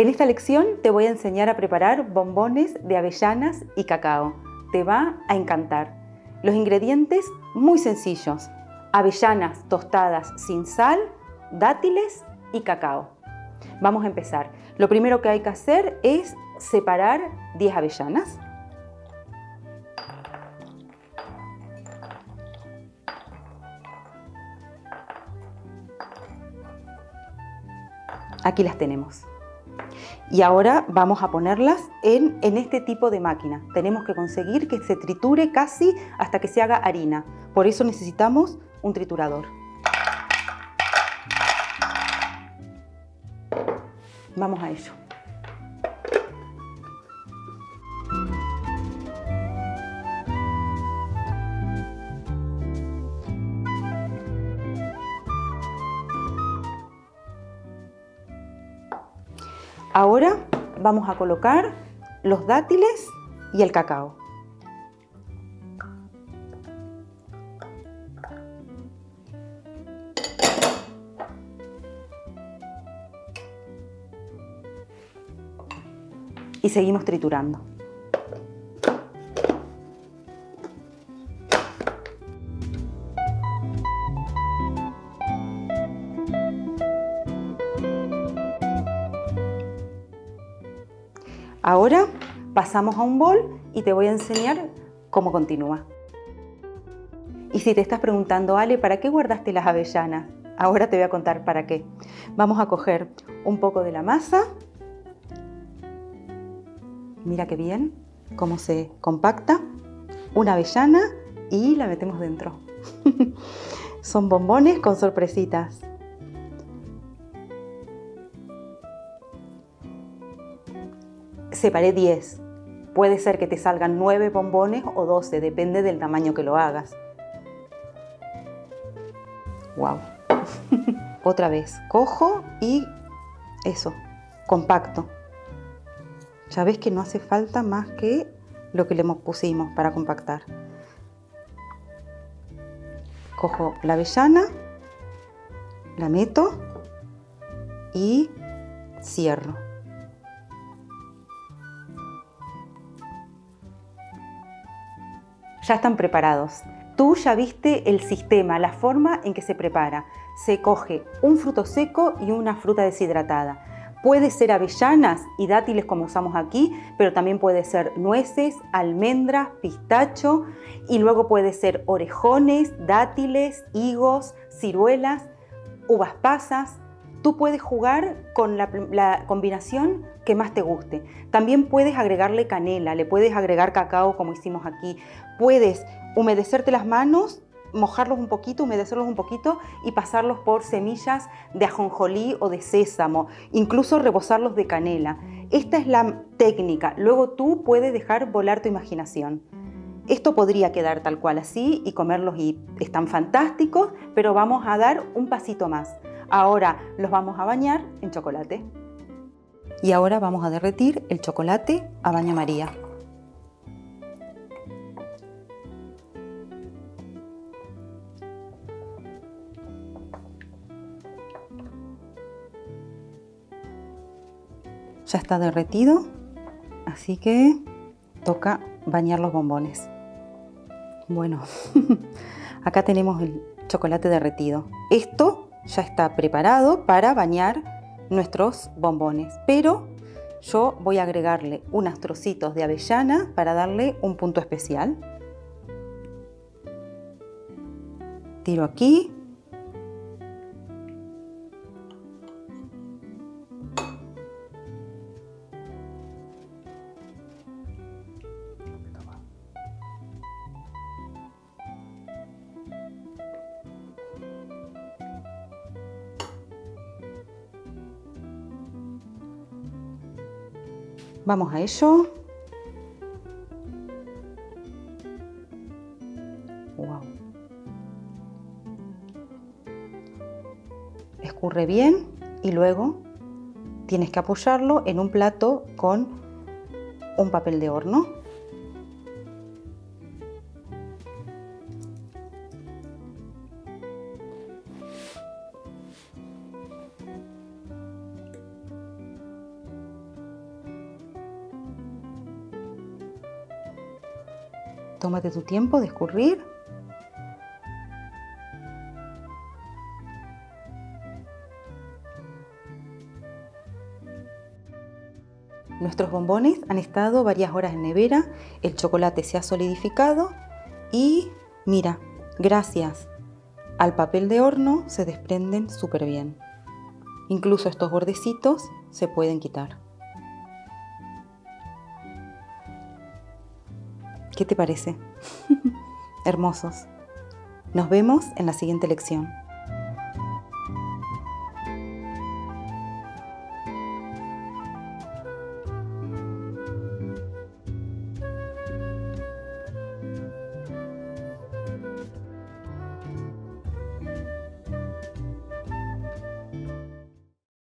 En esta lección te voy a enseñar a preparar bombones de avellanas y cacao. Te va a encantar. Los ingredientes muy sencillos. Avellanas tostadas sin sal, dátiles y cacao. Vamos a empezar. Lo primero que hay que hacer es separar 10 avellanas. Aquí las tenemos. Y ahora vamos a ponerlas en, en, este tipo de máquina. Tenemos que conseguir que se triture casi hasta que se haga harina. Por eso necesitamos un triturador. Vamos a ello. Ahora vamos a colocar los dátiles y el cacao. Y seguimos triturando. Ahora pasamos a un bol y te voy a enseñar cómo continúa. Y si te estás preguntando, Ale, ¿para qué guardaste las avellanas? Ahora te voy a contar para qué. Vamos a coger un poco de la masa. Mira qué bien cómo se compacta. Una avellana y la metemos dentro. Son bombones con sorpresitas. Separé 10. Puede ser que te salgan 9 bombones o 12, depende del tamaño que lo hagas. Wow. Otra vez, cojo y eso, compacto. Ya ves que no hace falta más que lo que le pusimos para compactar. Cojo la avellana, la meto y cierro. Ya están preparados. Tú ya viste el sistema, la forma en que se prepara. Se coge un fruto seco y una fruta deshidratada. Puede ser avellanas y dátiles como usamos aquí, pero también puede ser nueces, almendras, pistacho y luego puede ser orejones, dátiles, higos, ciruelas, uvas pasas. Tú puedes jugar con la, combinación que más te guste. También puedes agregarle canela, le puedes agregar cacao como hicimos aquí. Puedes humedecerte las manos, mojarlos un poquito, humedecerlos un poquito y pasarlos por semillas de ajonjolí o de sésamo, incluso rebosarlos de canela. Esta es la técnica. Luego tú puedes dejar volar tu imaginación. Esto podría quedar tal cual así y comerlos y están fantásticos, pero vamos a dar un pasito más. Ahora los vamos a bañar en chocolate. Y ahora vamos a derretir el chocolate a baño María. Ya está derretido, así que toca bañar los bombones. Bueno, acá tenemos el chocolate derretido. Esto ya está preparado para bañar nuestros bombones, pero yo voy a agregarle unos trocitos de avellana para darle un punto especial. Tiro aquí. Vamos a ello. Wow. Escurre bien y luego tienes que apoyarlo en un plato con un papel de horno. Tómate tu tiempo de escurrir. Nuestros bombones han estado varias horas en nevera, el chocolate se ha solidificado y mira, gracias al papel de horno se desprenden súper bien. Incluso estos bordecitos se pueden quitar. ¿Qué te parece? Hermosos. Nos vemos en la siguiente lección.